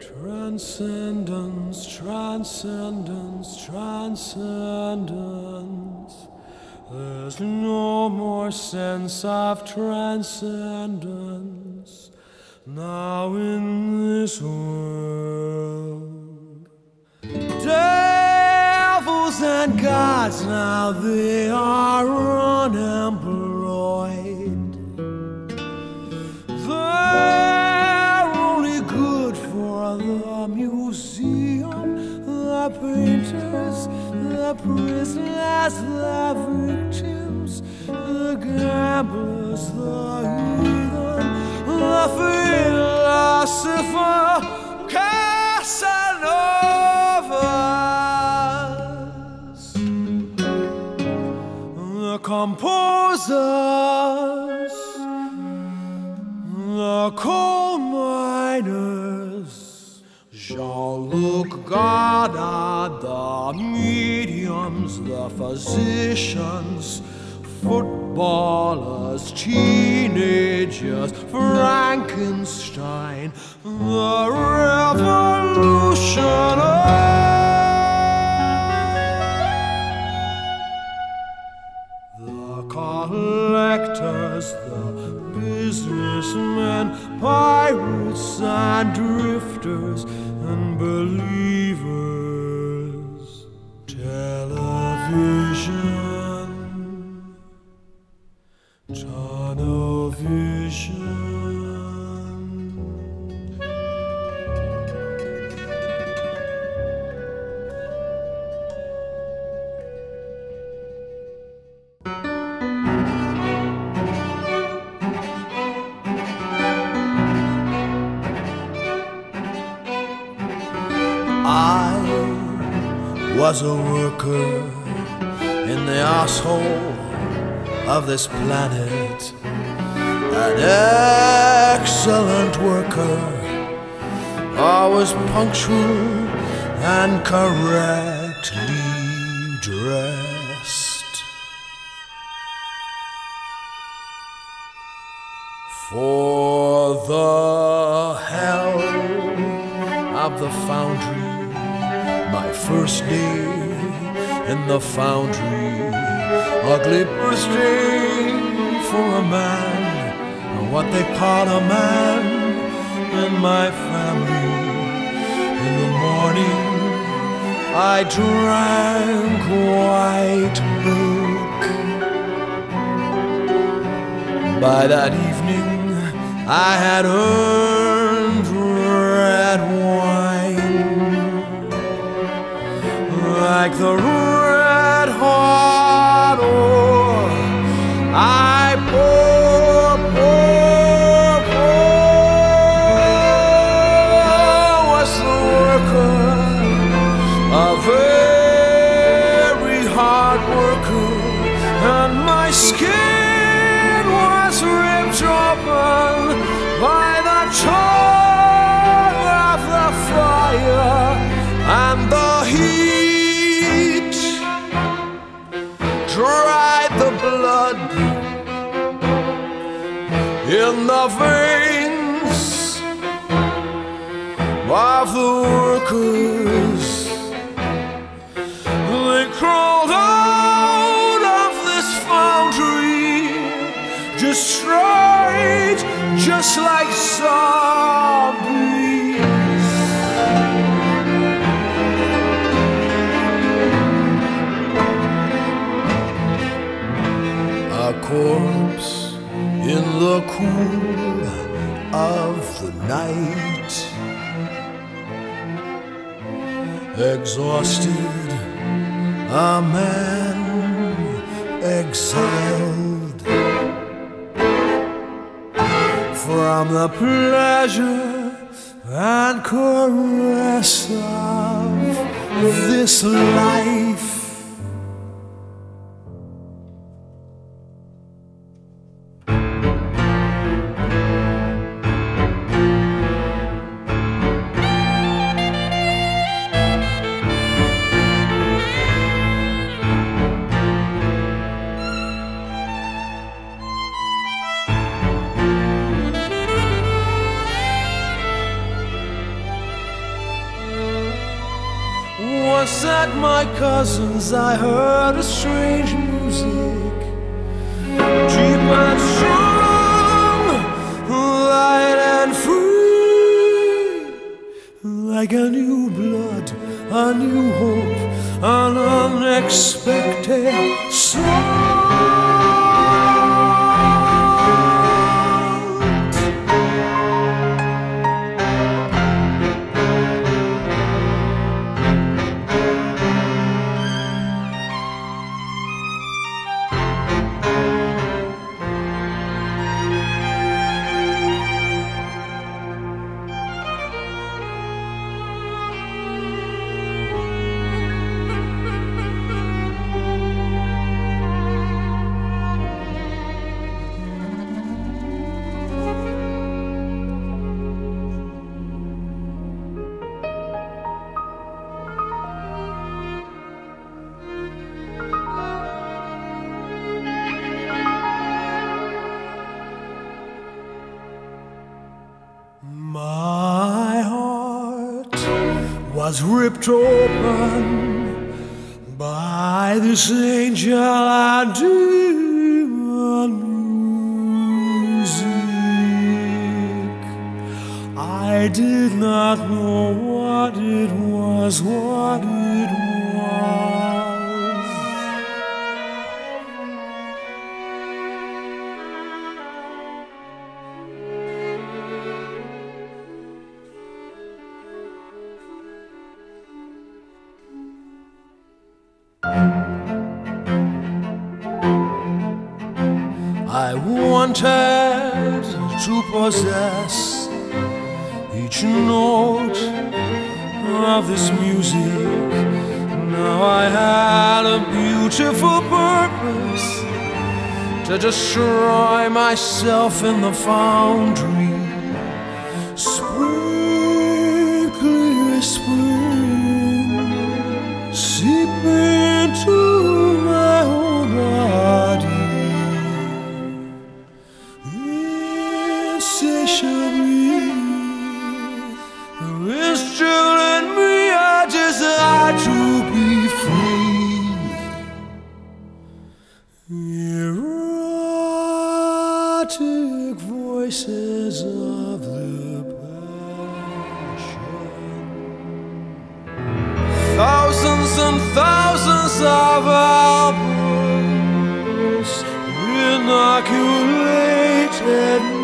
Transcendence, transcendence, transcendence. There's no more sense of transcendence now in this world. Devils and gods now they are unemployed. The prisoners, the victims, the gamblers, the Jean-Luc at the mediums, the physicians, footballers, teenagers, Frankenstein, the revolutionary. Collectors, the businessmen, pirates and drifters and believers. Was a worker in the asshole of this planet. An excellent worker, always punctual and correctly dressed. For the hell of the foundry, my first day in the foundry, ugly birthday for a man, what they call a man in my family. In the morning, I drank white milk. By that evening, I had earned red like the red veins of the workers. They crawled out of this foundry, destroyed just like zombies. A corpse the cool of the night. Exhausted, a man exiled from the pleasure and caress of this life. My cousin's, I heard a strange music, deep and strong, light and free, like a new blood, a new hope, an unexpected was ripped open by this angel and demon music. I did not know what it was, what it was. Wanted to possess each note of this music. Now I had a beautiful purpose to destroy myself in the foundry. Clear spring, Still in me a desire to be free. Voices of the. Thousands and thousands of albums inoculated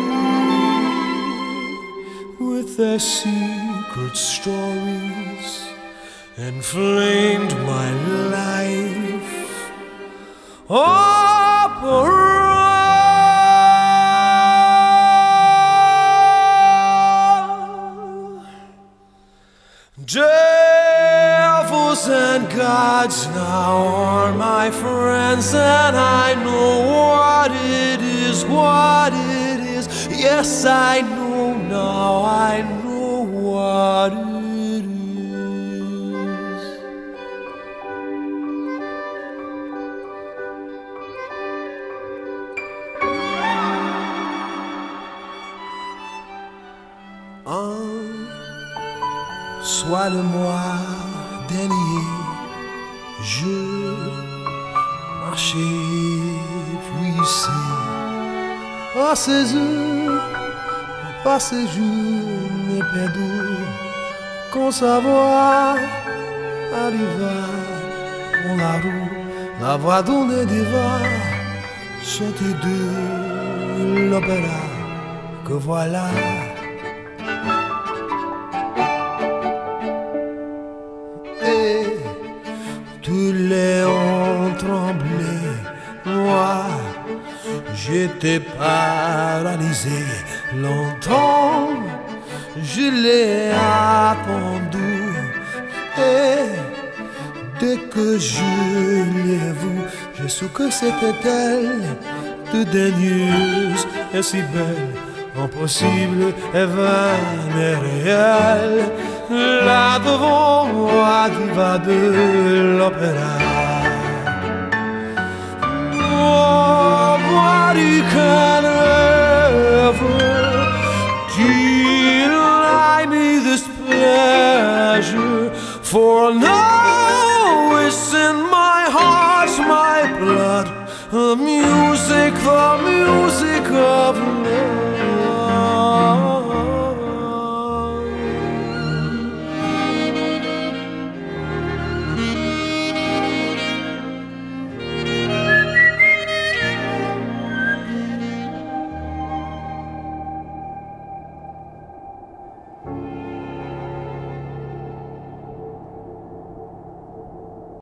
me with their secret stories, inflamed my life. Opera. Devils and gods now are my friends, and I know what it is, what it is. Yes, I know now, I know Sois le mois dernier, je marchais puissé. Par ces heures, par ces jours, mes perdu, qu'on savoir arriva pour la roue, la voix donnée diva, sortie de l'opéra, que voilà. J'étais paralysé longtemps. Je l'ai attendu et dès que je l'ai vue, j'ai su que c'était elle, de daigneuse et si belle, impossible et vaine et réelle. Là devant moi, diva de l'opéra.